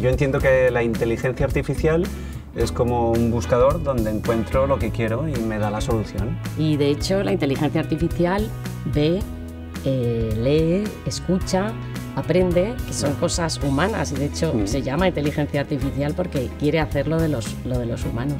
Yo entiendo que la inteligencia artificial es como un buscador donde encuentro lo que quiero y me da la solución. Y de hecho la inteligencia artificial ve, eh, lee, escucha, aprende, que son cosas humanas y de hecho mm. se llama inteligencia artificial porque quiere hacer lo de los, lo de los humanos.